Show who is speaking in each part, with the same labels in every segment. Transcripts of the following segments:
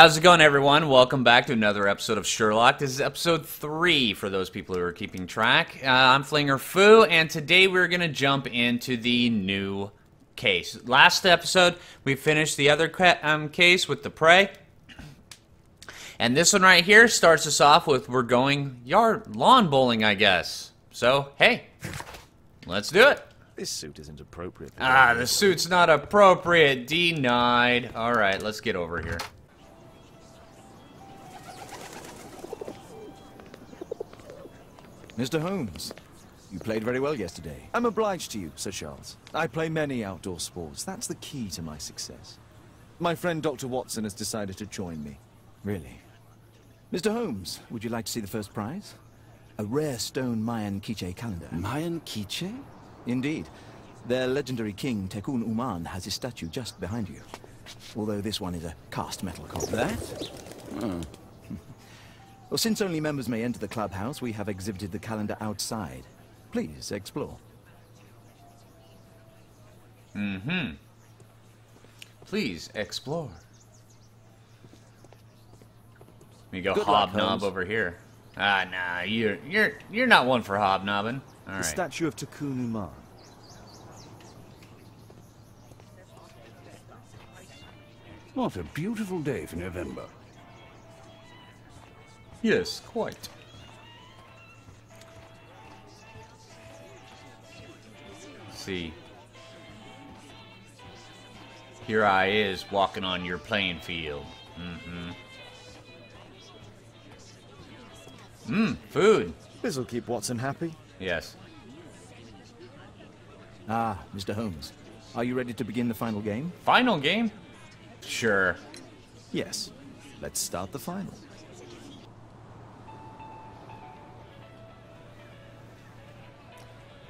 Speaker 1: How's it going, everyone? Welcome back to another episode of Sherlock. This is episode three for those people who are keeping track. Uh, I'm Phlinger Phoo, and today we're going to jump into the new case. Last episode, we finished the other um, case with the prey. And this one right here starts us off with we're going yard lawn bowling, I guess. So, hey, let's do it.
Speaker 2: This suit isn't appropriate.
Speaker 1: Ah, the suit's not appropriate. Denied. All right, let's get over here.
Speaker 3: Mr. Holmes, you played very well yesterday.
Speaker 2: I'm obliged to you, Sir Charles. I play many outdoor sports. That's the key to my success. My friend Dr. Watson has decided to join me.
Speaker 3: Really? Mr. Holmes, would you like to see the first prize? A rare stone Mayan Quiche calendar.
Speaker 4: Mayan Quiche?
Speaker 3: Indeed. Their legendary king, Tekun Uman, has his statue just behind you. Although this one is a cast metal copy.
Speaker 4: That? Hmm.
Speaker 3: Well, since only members may enter the clubhouse, we have exhibited the calendar outside. Please, explore. Mm-hmm.
Speaker 1: Please explore. We go
Speaker 2: Good
Speaker 1: hobnob
Speaker 2: Holmes.
Speaker 1: over here. Ah, nah, you're you're you're not one for hobnobbing. All
Speaker 2: The
Speaker 1: right.
Speaker 2: statue of Tekun Uman.
Speaker 4: What a beautiful day for November.
Speaker 1: Yes, quite. see. Here I is walking on your playing field. Mm-hmm. Mmm, food.
Speaker 2: This'll keep Watson happy.
Speaker 1: Yes.
Speaker 3: Ah, Mr. Holmes. Are you ready to begin the final game?
Speaker 1: Final game? Sure.
Speaker 2: Yes. Let's start the final.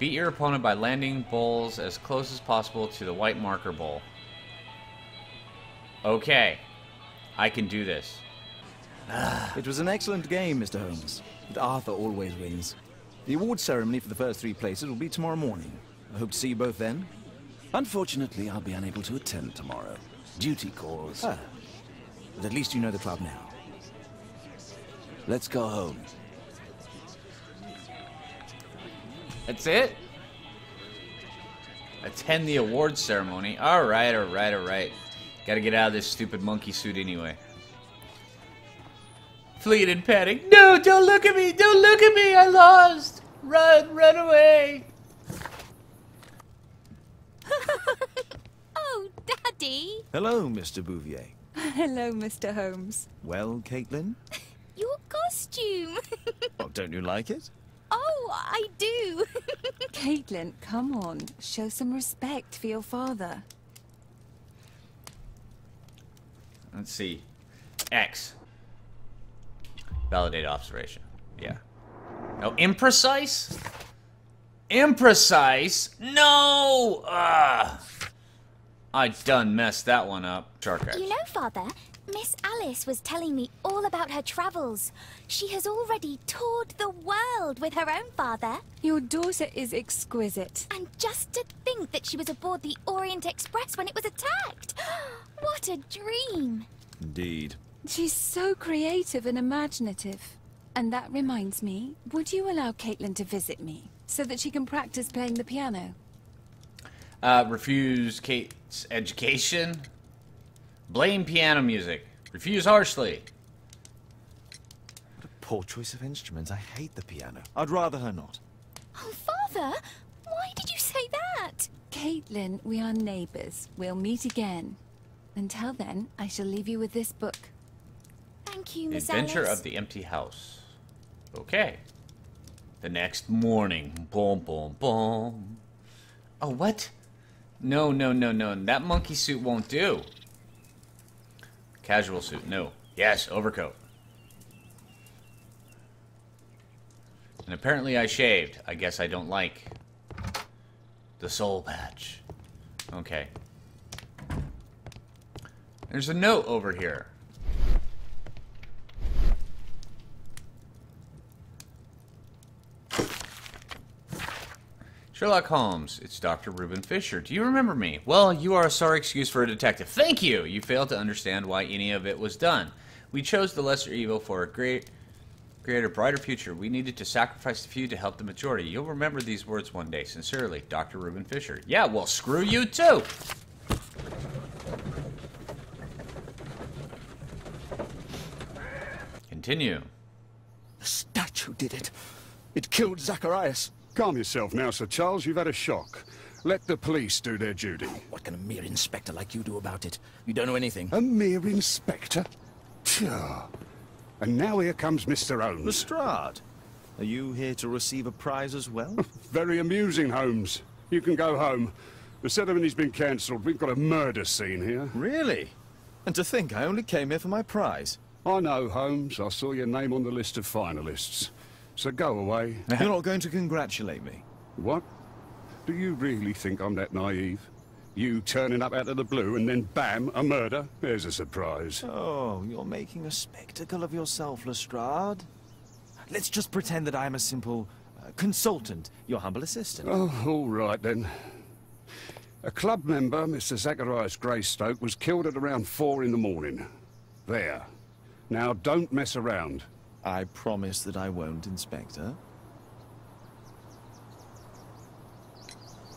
Speaker 1: Beat your opponent by landing bowls as close as possible to the white marker bowl. Okay. I can do this.
Speaker 3: It was an excellent game, Mr. Holmes. But Arthur always wins. The award ceremony for the first three places will be tomorrow morning. I hope to see you both then.
Speaker 4: Unfortunately, I'll be unable to attend tomorrow. Duty calls.
Speaker 3: Ah. But at least you know the club now.
Speaker 4: Let's go home.
Speaker 1: That's it? Attend the awards ceremony. Alright, alright, alright. Gotta get out of this stupid monkey suit anyway. Fleeing and panic. No, don't look at me! Don't look at me! I lost! Run, run away!
Speaker 5: Oh, Daddy!
Speaker 2: Hello, Mr. Bouvier.
Speaker 6: Hello, Mr. Holmes.
Speaker 2: Well, Caitlin?
Speaker 5: Your costume!
Speaker 2: Oh, don't you like it?
Speaker 5: I do!
Speaker 6: Caitlin, come on. Show some respect for your father.
Speaker 1: Let's see. X. Validate observation. Yeah. No, imprecise? Imprecise? No! Ugh. I done messed that one up. Shark Edge.
Speaker 5: you know, Father, Miss Alice was telling me all about her travels. She has already toured the world with her own father.
Speaker 6: Your daughter is exquisite.
Speaker 5: And just to think that she was aboard the Orient Express when it was attacked! what a dream!
Speaker 2: Indeed.
Speaker 6: She's so creative and imaginative. And that reminds me, would you allow Caitlin to visit me so that she can practice playing the piano?
Speaker 1: Uh, refuse Kate's education. Blame piano music. Refuse harshly.
Speaker 2: What a poor choice of instruments. I hate the piano. I'd rather her not.
Speaker 5: Oh, Father! Why did you say that?
Speaker 6: Caitlin, we are neighbors. We'll meet again. Until then, I shall leave you with this book.
Speaker 5: Thank you,
Speaker 1: The
Speaker 5: Miss
Speaker 1: Adventure
Speaker 5: Alice.
Speaker 1: of the Empty House. Okay. The next morning. Boom, boom, boom. Oh, what? No, no, no, no. That monkey suit won't do. Casual suit, no. Yes, overcoat. And apparently I shaved. I guess I don't like the soul patch. Okay. There's a note over here. Sherlock Holmes, it's Dr. Reuben Fisher. Do you remember me? Well, you are a sorry excuse for a detective. Thank you! You failed to understand why any of it was done. We chose the lesser evil for a great, greater, brighter future. We needed to sacrifice the few to help the majority. You'll remember these words one day. Sincerely, Dr. Reuben Fisher. Yeah, well, screw you too. Continue.
Speaker 3: The statue did it. It killed Zacharias.
Speaker 7: Calm yourself now, Sir Charles. You've had a shock. Let the police do their duty.
Speaker 3: What can a mere inspector like you do about it? You don't know anything.
Speaker 7: A mere inspector? Phew. And now here comes Mr. Holmes.
Speaker 2: Lestrade, are you here to receive a prize as well?
Speaker 7: Very amusing, Holmes. You can go home. The ceremony's been cancelled. We've got a murder scene here.
Speaker 2: really? And to think I only came here for my prize.
Speaker 7: I know, Holmes. I saw your name on the list of finalists. So go away.
Speaker 2: You're not going to congratulate me.
Speaker 7: What? Do you really think I'm that naive? You turning up out of the blue and then bam, a murder? There's a surprise.
Speaker 2: Oh, you're making a spectacle of yourself, Lestrade. Let's just pretend that I'm a simple uh, consultant, your humble assistant.
Speaker 7: Oh, all right then. A club member, Mr. Zacharias Greystoke, was killed at around four in the morning. There. Now don't mess around.
Speaker 2: I promise that I won't, Inspector.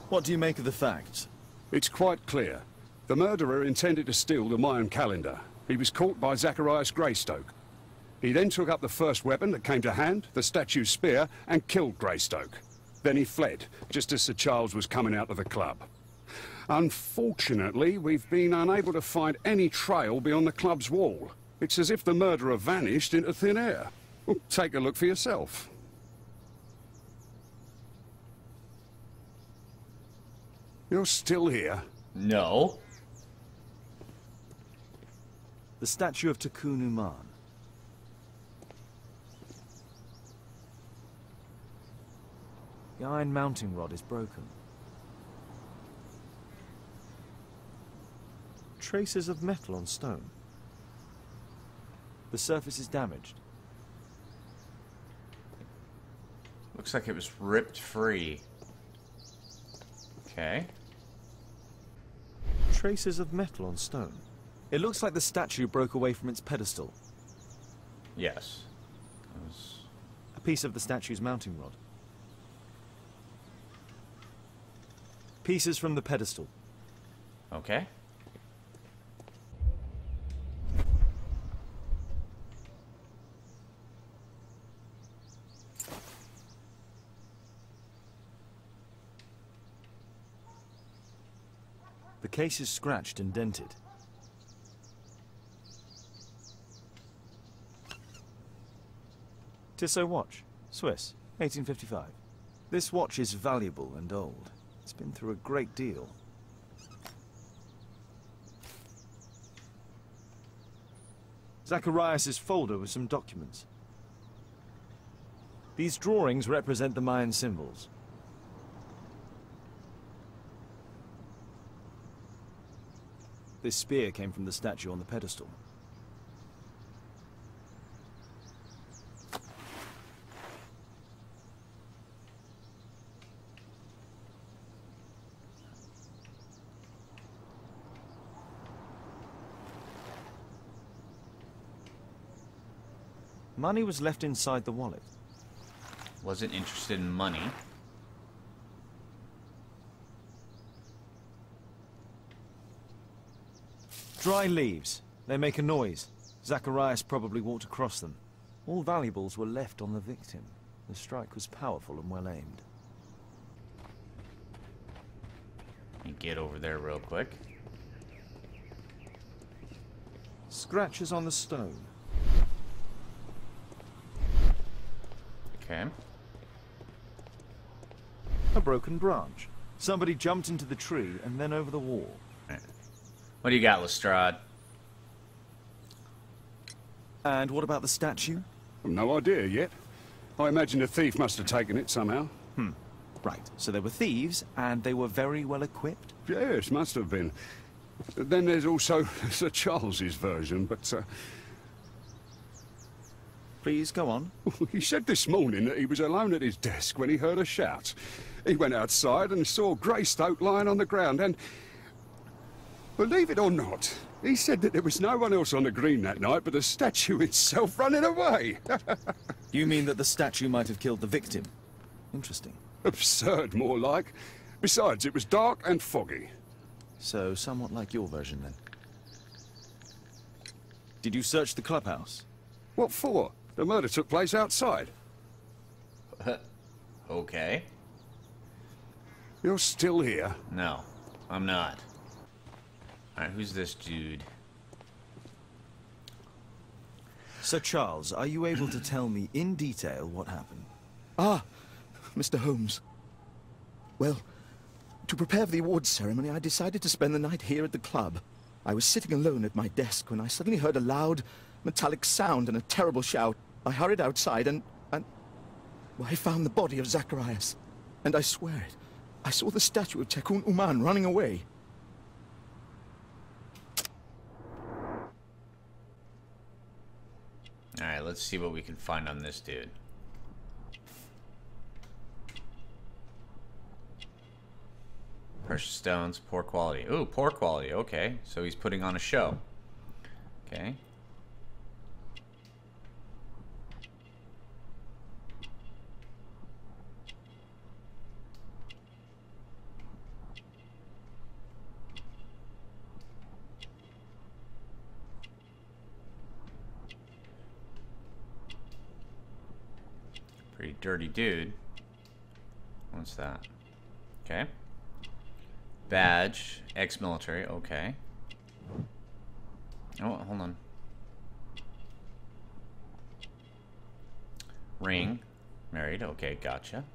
Speaker 2: What do you make of the facts?
Speaker 7: It's quite clear. The murderer intended to steal the Mayan calendar. He was caught by Zacharias Greystoke. He then took up the first weapon that came to hand, the statue's spear, and killed Greystoke. Then he fled, just as Sir Charles was coming out of the club. Unfortunately, we've been unable to find any trail beyond the club's wall. It's as if the murderer vanished into thin air. Well, take a look for yourself. You're still here?
Speaker 1: No.
Speaker 2: The statue of Tekun Uman. The iron mounting rod is broken. Traces of metal on stone. The surface is damaged.
Speaker 1: Looks like it was ripped free. Okay.
Speaker 2: Traces of metal on stone. It looks like the statue broke away from its pedestal.
Speaker 1: Yes. Was-
Speaker 2: A piece of the statue's mounting rod. Pieces from the pedestal.
Speaker 1: Okay.
Speaker 2: Case is scratched and dented. Tissot watch, Swiss, 1855. This watch is valuable and old. It's been through a great deal. Zacharias' folder with some documents. These drawings represent the Mayan symbols. This spear came from the statue on the pedestal. Money was left inside the wallet.
Speaker 1: Wasn't interested in money.
Speaker 2: Dry leaves. They make a noise. Zacharias probably walked across them. All valuables were left on the victim. The strike was powerful and well aimed.
Speaker 1: Me get over there real quick.
Speaker 2: Scratches on the stone.
Speaker 1: Okay.
Speaker 2: A broken branch. Somebody jumped into the tree and then over the wall.
Speaker 1: What do you got, Lestrade?
Speaker 2: And what about the statue?
Speaker 7: No idea yet. I imagine the thief must have taken it somehow.
Speaker 2: Right, so they were thieves, and they were very well equipped.
Speaker 7: Yes, must have been. Then there's also Sir Charles's version, but uh,
Speaker 2: Please, go on.
Speaker 7: he said this morning that he was alone at his desk when he heard a shout. He went outside and saw Greystoke lying on the ground, and Believe it or not, he said that there was no one else on the green that night but the statue itself running away.
Speaker 2: You mean that the statue might have killed the victim? Interesting.
Speaker 7: Absurd, more like. Besides, it was dark and foggy.
Speaker 2: So, somewhat like your version, then. Did you search the clubhouse?
Speaker 7: What for? The murder took place outside.
Speaker 1: Okay.
Speaker 7: You're still here.
Speaker 1: No, I'm not. Alright, who's this dude?
Speaker 2: Sir Charles, are you able to tell me in detail what happened?
Speaker 3: Ah, Mr. Holmes. Well, to prepare for the awards ceremony, I decided to spend the night here at the club. I was sitting alone at my desk when I suddenly heard a loud, metallic sound and a terrible shout. I hurried outside and... and... Well, I found the body of Zacharias. And I swear it, I saw the statue of Tekun Uman running away.
Speaker 1: Alright, let's see what we can find on this dude. Precious stones, poor quality. Ooh, poor quality. Okay, so he's putting on a show. Okay. Pretty dirty dude. What's that? Okay. Badge, ex-military, okay. Oh, hold on. Ring, married, okay, gotcha.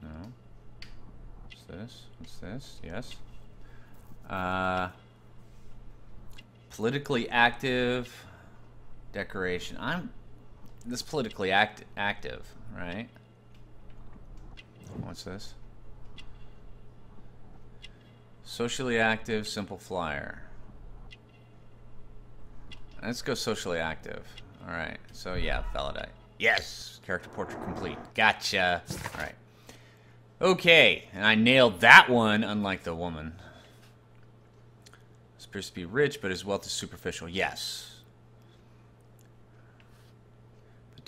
Speaker 1: No. What's this? What's this? Yes. Uh, politically active decoration. I'm this politically act active, right? What's this? Socially active, simple flyer. Let's go socially active. All right. So yeah, validate. Yes. Character portrait complete. Gotcha. All right. Okay, and I nailed that one, unlike the woman. Appears to be rich, but his wealth is superficial. Yes.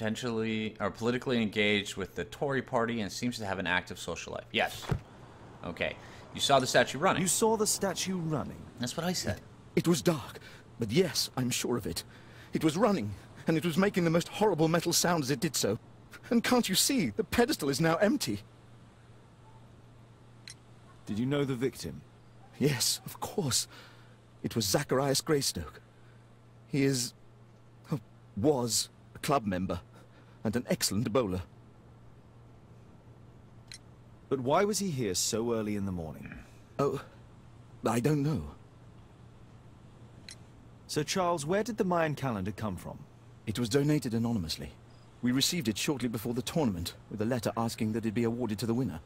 Speaker 1: Potentially, or politically engaged with the Tory party and seems to have an active social life. Yes. Okay. You saw the statue running.
Speaker 2: You saw the statue running?
Speaker 1: That's what I said.
Speaker 3: It was dark, but yes, I'm sure of it. It was running, and it was making the most horrible metal sound as it did so. And can't you see, the pedestal is now empty.
Speaker 2: Did you know the victim?
Speaker 3: Yes, of course. It was Zacharias Greystoke. He is... oh, was a club member, and an excellent bowler.
Speaker 2: But why was he here so early in the morning?
Speaker 3: Oh, I don't know.
Speaker 2: Sir Charles, where did the Mayan calendar come from?
Speaker 3: It was donated anonymously. We received it shortly before the tournament, with a letter asking that it be awarded to the winner.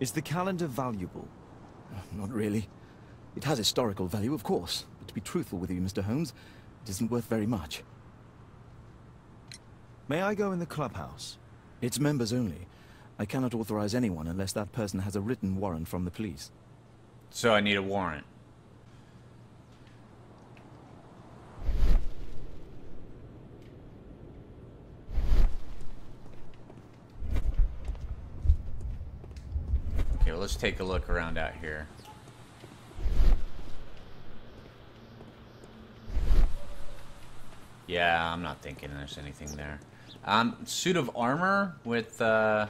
Speaker 2: Is the calendar valuable?
Speaker 3: Oh, not really. It has historical value, of course, but to be truthful with you, Mr. Holmes, it isn't worth very much.
Speaker 2: May I go in the clubhouse?
Speaker 3: It's members only. I cannot authorize anyone unless that person has a written warrant from the police.
Speaker 1: So I need a warrant. Okay, well, let's take a look around out here. Yeah, I'm not thinking there's anything there. Um, suit of armor with, uh...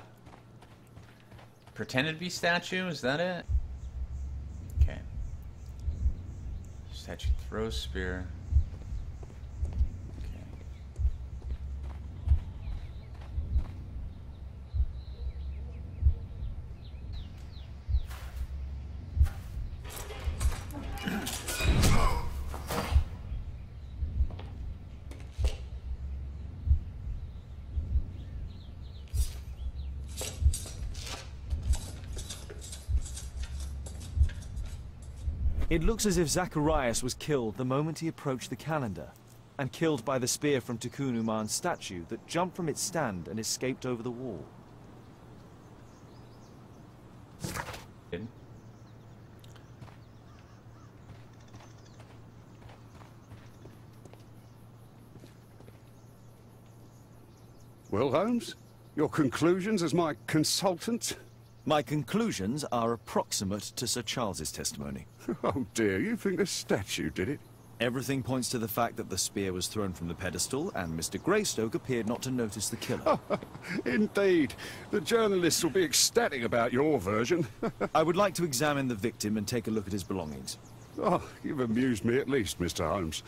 Speaker 1: Pretended to be statue, is that it? Okay. Statue throws spear. Okay.
Speaker 2: It looks as if Zacharias was killed the moment he approached the calendar, and killed by the spear from Tekun Uman's statue that jumped from its stand and escaped over the wall.
Speaker 7: Well, Holmes, your conclusions as my consultant?
Speaker 2: My conclusions are approximate to Sir Charles's testimony.
Speaker 7: Oh dear, you think the statue did it?
Speaker 2: Everything points to the fact that the spear was thrown from the pedestal, and Mr. Greystoke appeared not to notice the killer.
Speaker 7: Indeed. The journalists will be ecstatic about your version.
Speaker 2: I would like to examine the victim and take a look at his belongings.
Speaker 7: oh, you've amused me at least, Mr. Holmes.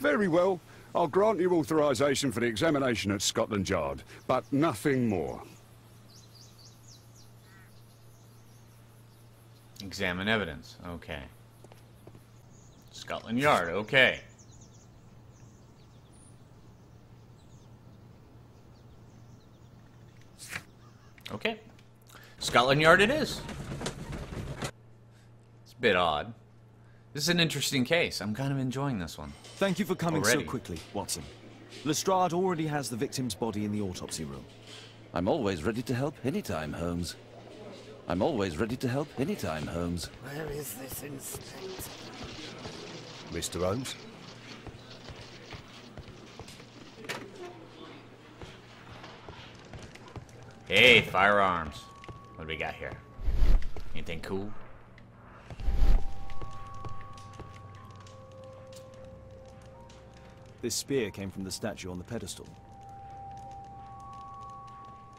Speaker 7: Very well. I'll grant you authorization for the examination at Scotland Yard, but nothing more.
Speaker 1: Examine evidence. Okay. Scotland Yard. Okay. Okay. Scotland Yard it is. It's a bit odd. This is an interesting case. I'm kind of enjoying this one.
Speaker 2: Thank you for coming
Speaker 1: Already?
Speaker 2: so quickly, Watson. Lestrade already has the victim's body in the autopsy room.
Speaker 4: I'm always ready to help anytime, Holmes. I'm always ready to help anytime, Holmes.
Speaker 8: Where is this inspector?
Speaker 3: Mr. Holmes?
Speaker 1: Hey, firearms. What do we got here? Anything cool?
Speaker 2: This spear came from the statue on the pedestal.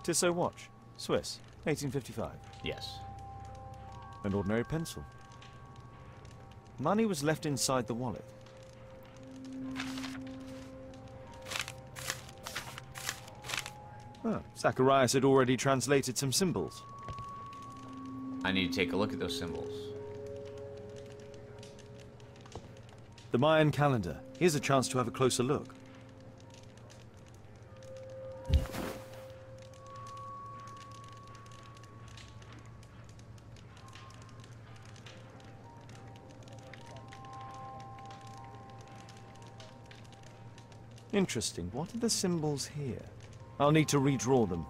Speaker 2: Tissot watch. Swiss. 1855.
Speaker 1: Yes.
Speaker 2: An ordinary pencil. Money was left inside the wallet. Ah, Zacharias had already translated some symbols.
Speaker 1: I need to take a look at those symbols.
Speaker 2: The Mayan calendar. Here's a chance to have a closer look. Interesting. What are the symbols here? I'll need to redraw them.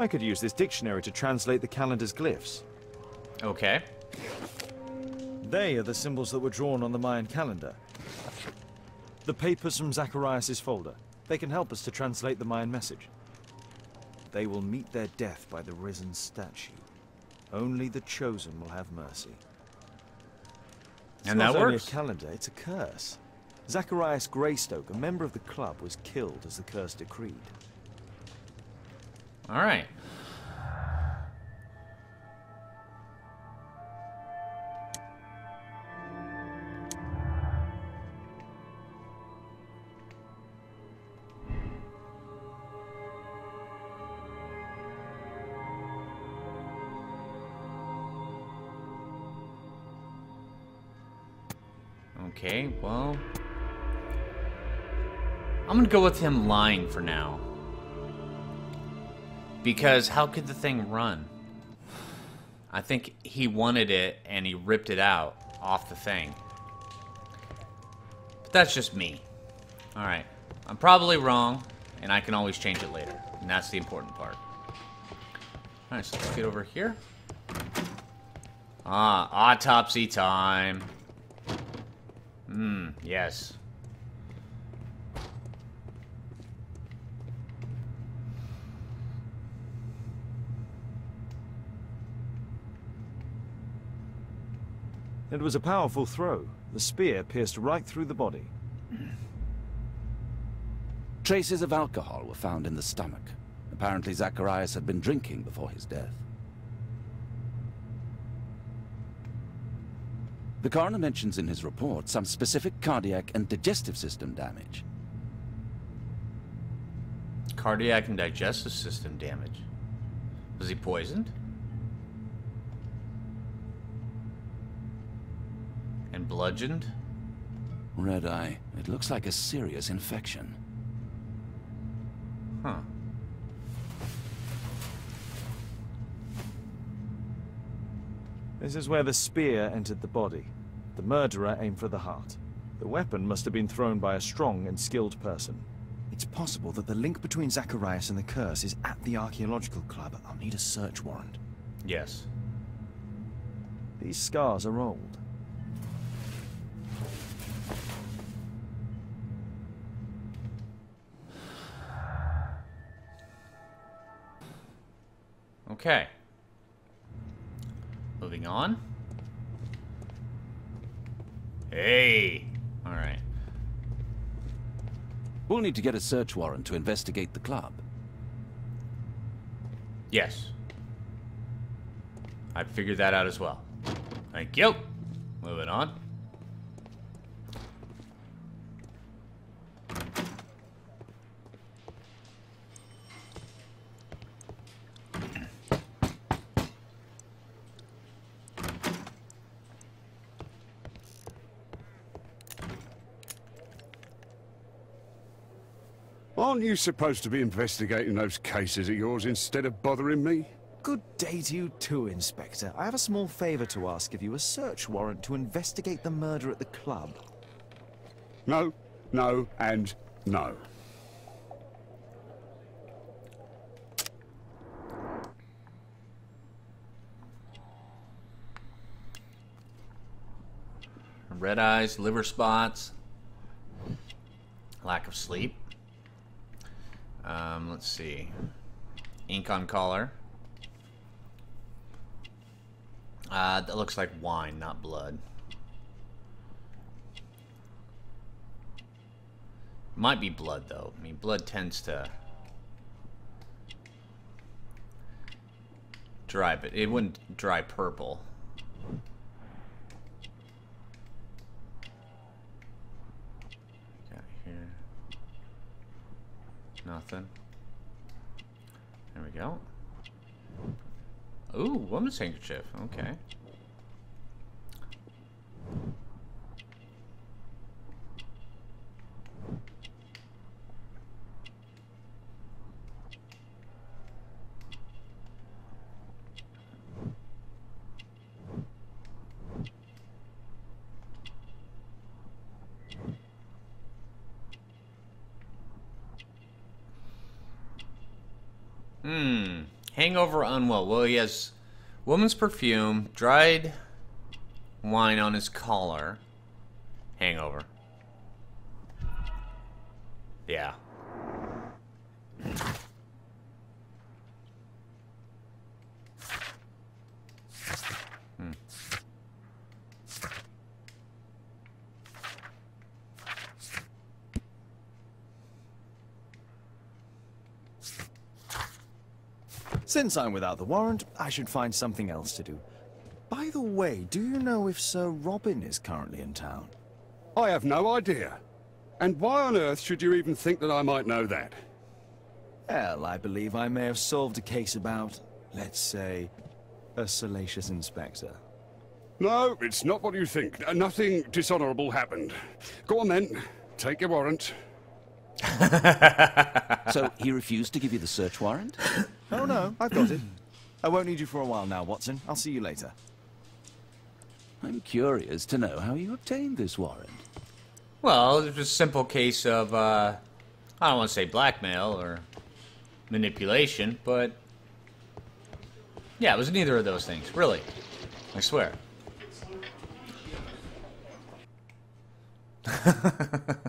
Speaker 2: I could use this dictionary to translate the calendar's glyphs.
Speaker 1: Okay.
Speaker 2: They are the symbols that were drawn on the Mayan calendar. The papers from Zacharias' folder. They can help us to translate the Mayan message. They will meet their death by the risen statue. Only the chosen will have mercy. It's
Speaker 1: And
Speaker 2: not
Speaker 1: that
Speaker 2: only a calendar, it's a curse. Zacharias Greystoke, a member of the club, was killed as the curse decreed.
Speaker 1: All right. Okay, well. I'm gonna go with him lying for now. Because how could the thing run? I think he wanted it and he ripped it out off the thing. But that's just me. Alright. I'm probably wrong, and I can always change it later. And that's the important part. Alright, so let's get over here. Ah, autopsy time. Hmm, yes.
Speaker 2: It was a powerful throw. The spear pierced right through the body.
Speaker 4: Traces of alcohol were found in the stomach. Apparently Zacharias had been drinking before his death. The coroner mentions in his report some specific cardiac and digestive system damage.
Speaker 1: Cardiac and digestive system damage. Was he poisoned? Bludgeoned?
Speaker 4: Red eye. It looks like a serious infection.
Speaker 1: Huh.
Speaker 2: This is where the spear entered the body. The murderer aimed for the heart. The weapon must have been thrown by a strong and skilled person. It's possible that the link between Zacharias and the curse is at the archaeological club. I'll need a search warrant.
Speaker 1: Yes.
Speaker 2: These scars are old.
Speaker 1: Okay. Moving on. Hey! Alright.
Speaker 4: We'll need to get a search warrant to investigate the club.
Speaker 1: Yes. I figured that out as well. Thank you. Moving on.
Speaker 7: Aren't you supposed to be investigating those cases of yours instead of bothering me?
Speaker 2: Good day to you too, Inspector. I have a small favor to ask of you, a search warrant to investigate the murder at the club.
Speaker 7: No, no, and no.
Speaker 1: Red eyes, liver spots, lack of sleep. Um, let's see. Ink on collar. Uh, that looks like wine, not blood. Might be blood, though. I mean, blood tends to dry, but it wouldn't dry purple. Got here. Nothing. Go. Ooh, woman's handkerchief. Okay. Hmm. Hangover unwell. Well, he has woman's perfume, dried wine on his collar. Hangover. Yeah.
Speaker 2: Since I'm without the warrant, I should find something else to do. By the way, do you know if Sir Robin is currently in town?
Speaker 7: I have no idea. And why on earth should you even think that I might know that?
Speaker 2: Well, I believe I may have solved a case about, let's say, a salacious inspector.
Speaker 7: No, it's not what you think. Uh, Nothing dishonorable happened. Go on then. Take your warrant.
Speaker 4: So he refused to give you the search warrant?
Speaker 2: Oh no, I've got it. I won't need you for a while now, Watson. I'll see you later.
Speaker 4: I'm curious to know how you obtained this warrant.
Speaker 1: Well, it was a simple case of, uh, I don't want to say blackmail or manipulation, but yeah, it was neither of those things, really. I swear. that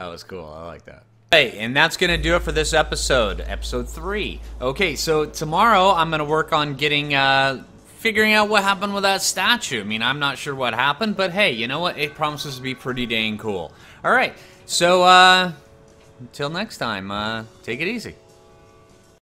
Speaker 1: was cool. I like that. Hey, and that's to do it for this episode, episode three. Okay, so tomorrow I'm to work on getting, uh, figuring out what happened with that statue. I mean, I'm not sure what happened, but hey, you know what? It promises to be pretty dang cool. All right, so, uh, until next time, uh, take it easy.